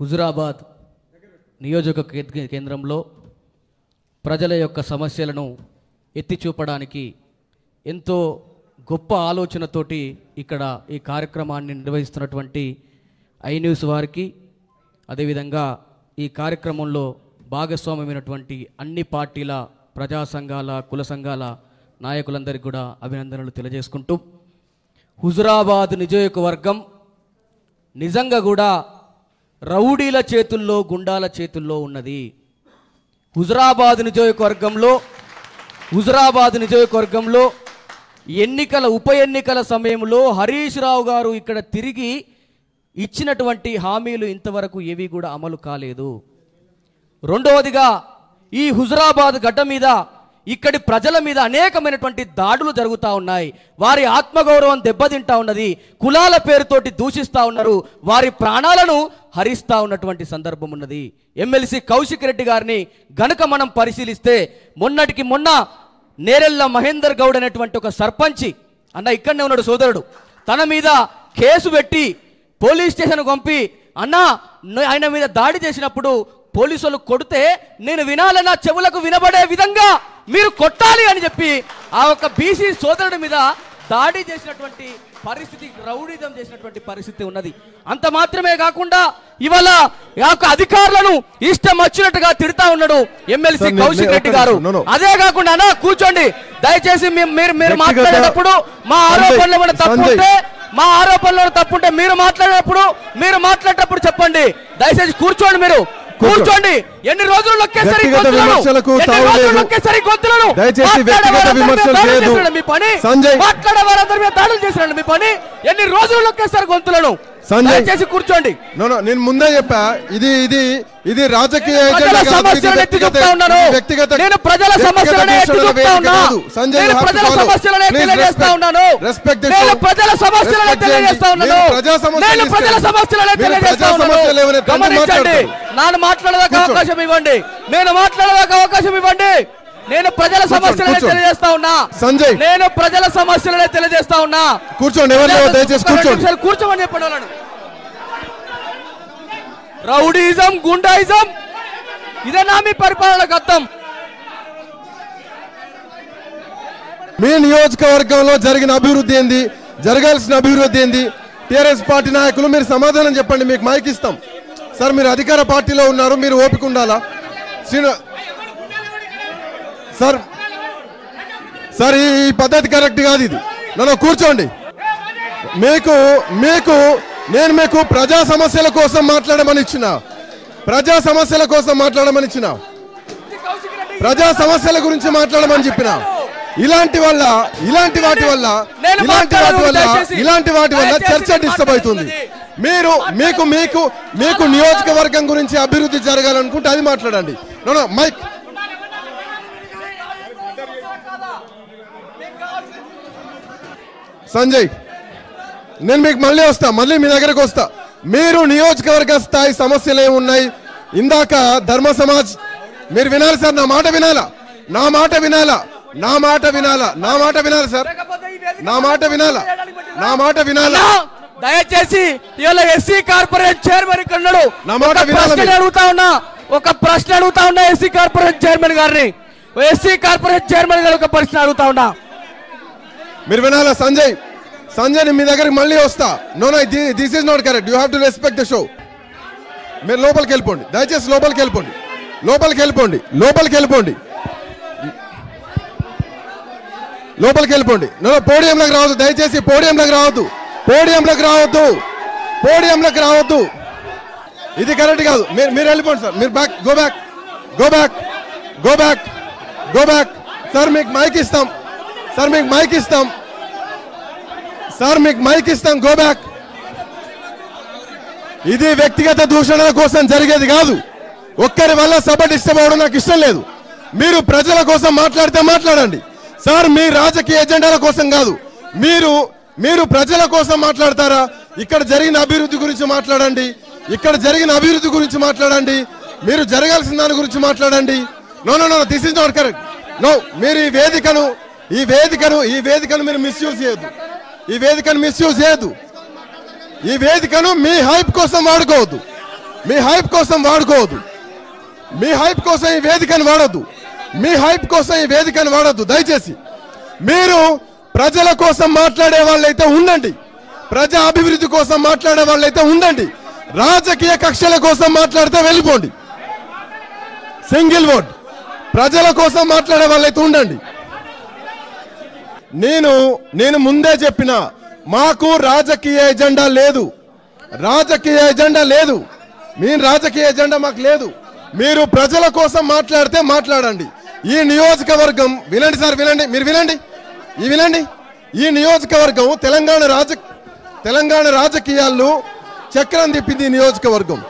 హుజురాబాద్ నియోజక కే- కేంద్రంలో ప్రజల యొక్క సమస్యలను ఎత్తి చూపడానికి ఎంతో గొప్ప ఆలోచనతోటి ఇక్కడ ఈ కార్యక్రమాన్ని నిర్వహిస్తున్నటువంటి ఐ న్యూస్ వారికి అదేవిధంగా ఈ కార్యక్రమంలో భాగస్వామ్యమైనటువంటి అన్ని పార్టీల ప్రజా సంఘాల కుల సంఘాల నాయకులందరికీ కూడా అభినందనలు తెలియజేసుకుంటూ హుజురాబాద్ నియోజకవర్గం నిజంగా కూడా రౌడీల చేతుల్లో గుండాల చేతుల్లో ఉన్నది. హుజరాబాద్ నియోజకవర్గంలో హుజరాబాద్ నియోజకవర్గంలో ఎన్నికల ఉప ఎన్నికల సమయంలో హరీష్ రావు గారు ఇక్కడ తిరిగి ఇచ్చినటువంటి హామీలు ఇంతవరకు ఏవి కూడా అమలు కాలేదు. రెండవదిగా ఈ హుజరాబాద్ గడ్డ మీద ఇక్కడి ప్రజల మీద అనేకమైనటువంటి దాడులు జరుగుతూ ఉన్నాయి. వారి ఆత్మగౌరవం దెబ్బతింటా ఉన్నది. కులాల పేరుతోటి దూషిస్తూ ఉన్నారు. వారి ప్రాణాలను హరిస్తూ ఉన్నటువంటి సందర్భం ఉన్నది. ఎమ్మెల్సీ కౌశిక్ రెడ్డి గారిని గనుక మనం పరిశీలిస్తే మొన్నటికి మొన్న నేరెళ్ళ మహేందర్ గౌడ్ అనేటువంటి ఒక సర్పంచి అన్న ఇక్కడనే ఉన్నాడు సోదరుడు తన మీద కేసు పెట్టి పోలీస్ స్టేషన్ పంపి అన్నా ఆయన మీద దాడి చేసినప్పుడు పోలీసులు కొడితే నేను వినాలన్నా చెవులకు వినబడే విధంగా మీరు కొట్టాలి అని చెప్పి ఆ ఒక బీసీ సోదరుడి మీద దాడి చేసినటువంటి పరిస్థితి రౌడీజం చేసినటువంటి పరిస్థితి ఉన్నది. అంత మాత్రమే కాకుండా ఇవాళ యొక్క అధికారులను ఇష్టం వచ్చినట్టుగా తిడతా ఉన్నాడు ఎమ్మెల్సీ కౌశిక్ రెడ్డి గారు. అదే కాకుండా అన్న కూర్చోండి. దయచేసి మీరు మీరు మాట్లాడేటప్పుడు మా ఆరోపణలు ఏమైనా తప్పు సంజయ్. ఉంటే మా ఆరోపణలు తప్పుంటే మీరు మాట్లాడేటప్పుడు మీరు మాట్లాడేటప్పుడు చెప్పండి. దయచేసి కూర్చోండి మీరు. కూర్చోండి ఎన్ని రోజులు గొంతులను? విమర్శలకు. నొక్కేసరి గొంతులను? దయచేసి వ్యక్తిగత విమర్శలు చేయదు. మీ పని సంజయ్. మాట్లాడే వారందరి మీద దాడులు చేసిరండి మీ పని ఎన్ని రోజులు నొక్కేస్తారు గొంతులను సంజయ్. దయచేసి కూర్చోండి నేను ముందే చెప్పా ఇది ఇది ఇది రాజకీయ వ్యక్తిగత- నేను ప్రజల సమస్యలనే నేను to ప్రజల. సమస్యలనే తెలియజేస్తా ఉన్నాను నేను. ప్రజల సమస్యలనే. తెలియజేస్తా ఉన్నాను గమనించండి. నాను. అవకాశం ఇవ్వండి నేను మాట్లాడదాకా అవకాశం ఇవ్వండి నేను ప్రజల సమస్యలనే. తెలియజేస్తా ఉన్నా సంజయ్. నేను ప్రజల సమస్యలనే తెలియజేస్తా ఉన్నా కూర్చోండి ఎవరు దయచేసి కూర్చోండి కూర్చోమని చెప్పండి వాళ్ళని రౌడీజం గుండాయిజం ఇదేనా మీ పరిపాలనకు అర్థం మీ నియోజకవర్గంలో జరిగిన అభివృద్ధి ఏంది? జరగాల్సిన అభివృద్ధి ఏంది? టీఆర్ఎస్ పార్టీ నాయకులు మీరు సమాధానం చెప్పండి మీకు మైక్ ఇస్తాం. సార్ మీరు అధికార పార్టీలో ఉన్నారు మీరు ఓపిక ఉండాలా? శ్రీను సార్ సార్ ఈ పద్ధతి కరెక్ట్ కాదు ఇది. నన్ను కూర్చోండి. మీకు మీకు నేను మీకు ప్రజా సమస్యల కోసం మాట్లాడమని ఇచ్చిన. ప్రజా సమస్యల కోసం మాట్లాడమని ఇచ్చిన. ప్రజా సమస్యల గురించి మాట్లాడమని చెప్పిన. ఇలాంటి వల్ల ఇలాంటి వాటి వల్ల ఇలాంటి వాటి వల్ల ఇలాంటి వాటి వల్ల చర్చ డిస్టర్బ్ అవుతుంది. మీరు మీకు మీకు మీకు నియోజకవర్గం గురించి అభివృద్ధి జరగాలనుకుంటే అది మాట్లాడండి. మైక్. సంజయ్. నేను మీకు మళ్ళీ వస్తా మళ్ళీ మీ దగ్గరకు వస్తా. మీరు నియోజకవర్గ స్థాయి సమస్యలు ఏమున్నాయి? ఇందాక ధర్మ సమాజ్ మీరు వినాలి సార్ నా మాట వినాలా? నా మాట వినాలా? నా మాట వినాలా? నా మాట వినాలి సార్? నా మాట వినాలా? నా మాట వినాలా? దయచేసి ఇవాళ ఎస్సీ కార్పొరేట్ చైర్మన్ ఇక్కడ ఉన్నాడు? అడుగుతా ఉన్నా ఒక ప్రశ్న అడుగుతా ఉన్నా ఎస్సీ కార్పొరేట్ చైర్మన్ గారిని. ఎస్సీ కార్పొరేట్ చైర్మన్ గారు ఒక ప్రశ్న అడుగుతా ఉన్నా. మీరు వినాలా సంజయ్? సంజయ్ నేను మీ దగ్గరికి మళ్ళీ వస్తా. No no this is not correct you have to respect the show మీరు లోపలికి వెళ్ళిపోండి. దయచేసి లోపలికి వెళ్ళిపోండి. లోపలికి వెళ్ళిపోండి. లోపలికి వెళ్ళిపోండి. లోపలికి వెళ్ళిపోండి. నో నో, పోడియంలోకి రావద్దు. దయచేసి పోడియంలోకి రావద్దు. పోడియంలోకి రావద్దు. పోడియంలోకి రావద్దు. ఇది కరెక్ట్ కాదు. మీరు మీరు వెళ్ళిపోండి సార్ మీరు back go back go back go back go back sir మీకు మైక్ ఇస్తాం. సార్ మీకు మైక్ ఇస్తాం. సార్ మీకు మైక్ ఇస్తాం. గో బ్యాక్ ఇది వ్యక్తిగత దూషణల కోసం జరిగేది కాదు. ఒక్కరి వల్ల సభ డిస్టర్బ్ అవడం నాకు ఇష్టం లేదు. మీరు ప్రజల కోసం మాట్లాడితే మాట్లాడండి. సార్ మీ రాజకీయ ఎజెండాల కోసం కాదు. మీరు మీరు ప్రజల కోసం మాట్లాడతారా? ఇక్కడ జరిగిన అభివృద్ధి గురించి మాట్లాడండి. ఇక్కడ జరిగిన అభివృద్ధి గురించి మాట్లాడండి. మీరు జరగాల్సిన దాని గురించి మాట్లాడండి. No no no this is not correct no మీరు ఈ వేదికను ఈ వేదికను ఈ వేదికను మీరు మిస్యూజ్ చేయొద్దు. ఈ వేదికను మిస్యూజ్ చేయదు. ఈ వేదికను మీ హైప్ కోసం వాడుకోవద్దు. మీ హైప్ కోసం వాడుకోవద్దు. మీ హైప్ కోసం ఈ వేదికను వాడద్దు. మీ హైప్ కోసం ఈ వేదికను వాడద్దు. దయచేసి మీరు ప్రజల కోసం మాట్లాడే వాళ్ళైతే ఉండండి. ప్రజా అభివృద్ధి కోసం మాట్లాడే వాళ్ళైతే ఉండండి. రాజకీయ కక్షల కోసం మాట్లాడితే వెళ్ళిపోండి. Single vote. ప్రజల కోసం మాట్లాడే వాళ్ళైతే ఉండండి. నేను నేను ముందే చెప్పిన మాకు రాజకీయ ఎజెండా లేదు. రాజకీయ ఎజెండా లేదు. మీ రాజకీయ ఎజెండా మాకు లేదు. మీరు ప్రజల కోసం మాట్లాడితే మాట్లాడండి. ఈ నియోజకవర్గం వినండి సార్ వినండి. మీరు వినండి. ఈ వినండి. ఈ నియోజకవర్గం తెలంగాణ రాజ తెలంగాణ రాజకీయాల్లో చక్రం తిప్పింది నియోజకవర్గం.